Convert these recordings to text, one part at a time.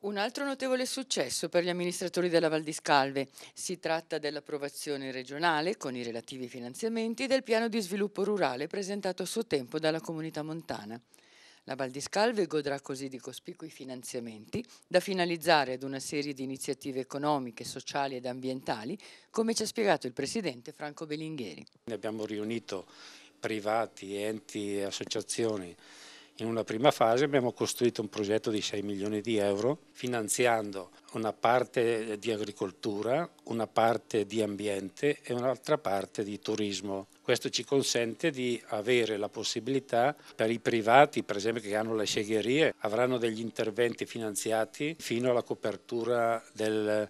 Un altro notevole successo per gli amministratori della Val di Scalve. Si tratta dell'approvazione regionale, con i relativi finanziamenti, del piano di sviluppo rurale presentato a suo tempo dalla comunità montana. La Val di Scalve godrà così di cospicui finanziamenti da finalizzare ad una serie di iniziative economiche, sociali ed ambientali, come ci ha spiegato il presidente Franco Belinghieri. Abbiamo riunito privati, enti e associazioni in una prima fase abbiamo costruito un progetto di 6 milioni di euro finanziando una parte di agricoltura, una parte di ambiente e un'altra parte di turismo. Questo ci consente di avere la possibilità per i privati, per esempio che hanno le segherie, avranno degli interventi finanziati fino alla copertura del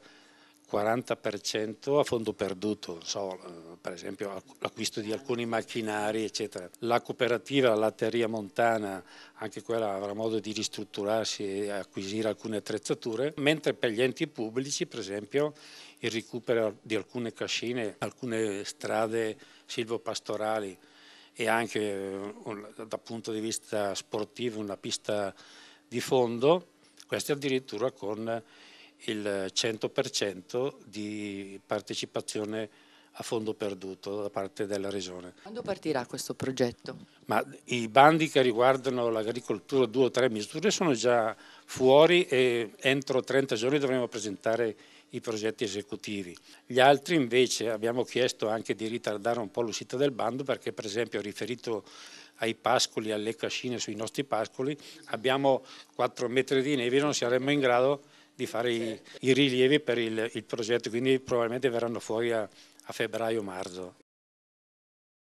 40% a fondo perduto, so, per esempio l'acquisto di alcuni macchinari, eccetera. La cooperativa, la latteria montana, anche quella avrà modo di ristrutturarsi e acquisire alcune attrezzature, mentre per gli enti pubblici, per esempio, il recupero di alcune cascine, alcune strade silvopastorali e anche dal punto di vista sportivo una pista di fondo, queste addirittura con il 100% di partecipazione a fondo perduto da parte della Regione. Quando partirà questo progetto? Ma I bandi che riguardano l'agricoltura, due o tre misure, sono già fuori e entro 30 giorni dovremo presentare i progetti esecutivi. Gli altri invece abbiamo chiesto anche di ritardare un po' l'uscita del bando perché per esempio riferito ai pascoli, alle cascine sui nostri pascoli, abbiamo 4 metri di neve e non saremmo in grado di fare i, i rilievi per il, il, progetto, quindi probabilmente verranno fuori a, a febbraio-marzo.